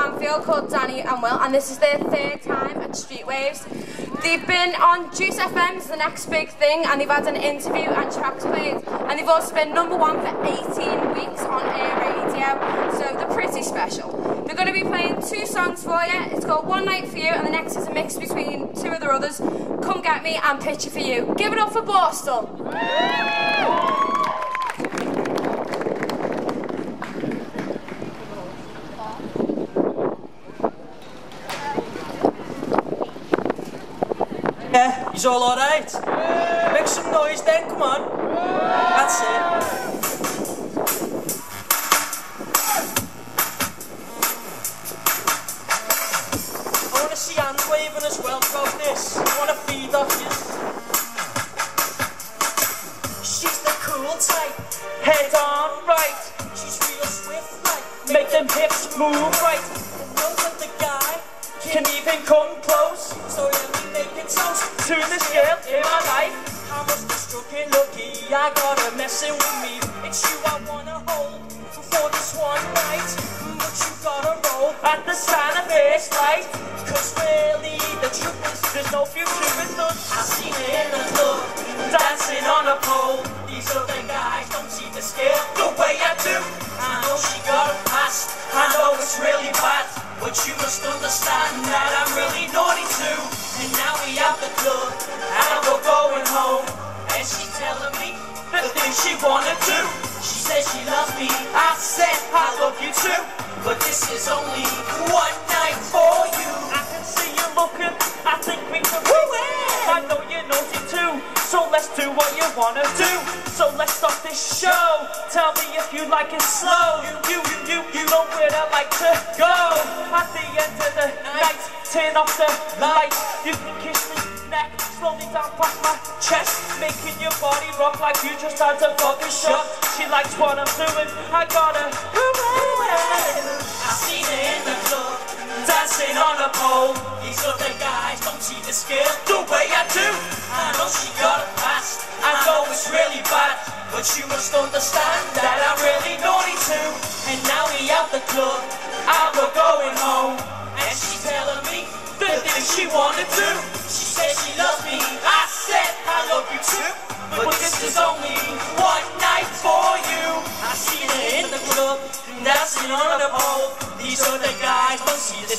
Anfield called Danny and Will, and this is their third time at Street Waves. They've been on Juice FM, is the next big thing, and they've had an interview and tracks played, and they've also been number one for 18 weeks on air radio, so they're pretty special. They're going to be playing two songs for you. It's called One Night for You, and the next is a mix between two of their others, Come Get Me and Picture for You. Give it up for Borstal. Yeah, he's all alright. Make some noise then, come on. That's it. I wanna see hands waving as well throughout this. I wanna feed off you. She's the cool type, head on right. She's real swift like, make them hips move right. Know that the guy can even come close. So let me make it toast to this girl in my life. I must be struck in lucky. I got her messing with me. It's you I wanna hold for this one night. But you gotta roll at the sign of first light. Cause really the truth is there's no future with us. I seen her in the club, dancing on a pole. At the club, we're going home. And she telling me the things she wanna do. She says she loves me, I said I love you too. But this is only one night for you. I can see you looking, I think we can do it. I know you're naughty too, so let's do what you wanna do. So let's start this show. Tell me if you like it slow. You, you, you, you, you know where I like to go. At the end of the night, turn off the lights. You can kiss me slowly down past my chest, making your body rock like you just had a fucking shot. She likes what I'm doing. I gotta. I seen her in the club, dancing on a pole. These other guys don't see the skill the way I do. I know she got a past. I know it's really bad, but you must understand that I'm really naughty too. And now we out the club, we're going home. And she's telling me the things she wanna do.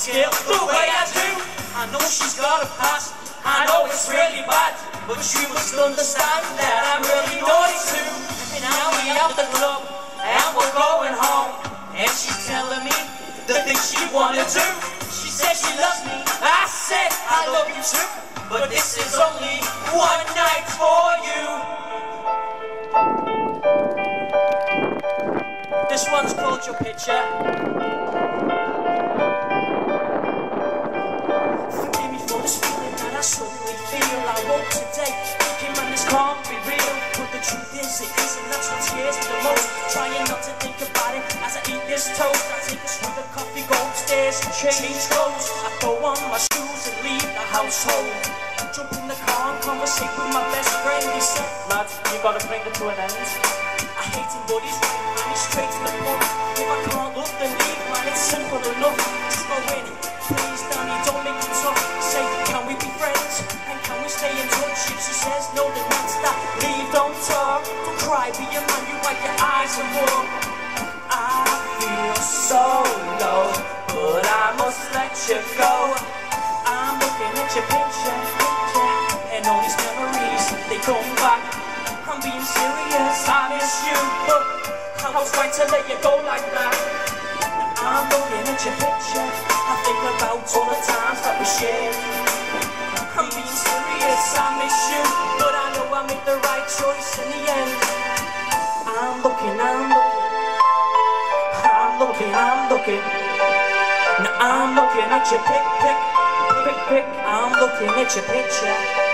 Don't see the way I do. I know she's got a past. I know it's really bad, but you must understand that I'm really naughty too. And now we out the club, and we're going home. And she's telling me the things she wanna do. She says she loves me. I said I love you too. But this is only one night for you. This one's called your picture. About it as I eat this toast. I take a of coffee, go upstairs and change clothes. I throw on my shoes and leave the household. Jump in the car and conversate with my best friend. He said, lad, you gotta bring it to an end. I hate him, but he's right, man. He's straight to the point. If I can't look, then leave, man. It's simple enough. Just go in, please, Danny, don't make it tough. Say, can we be friends? And can we stay in touch? If she says no, then that's that. Leave, don't talk. Don't cry, be a man. You wipe your eyes and walk. I'm looking at your picture, picture, and all these memories they come back. I'm being serious, I miss you, but I was right to let you go like that. I'm looking at your picture, I think about all the times that we shared. I'm being serious, I miss you, but I know I made the right choice in the end. I'm looking, I'm looking. I'm looking, I'm looking. I'm looking at your pic, pic, pic, pic. I'm looking at your picture.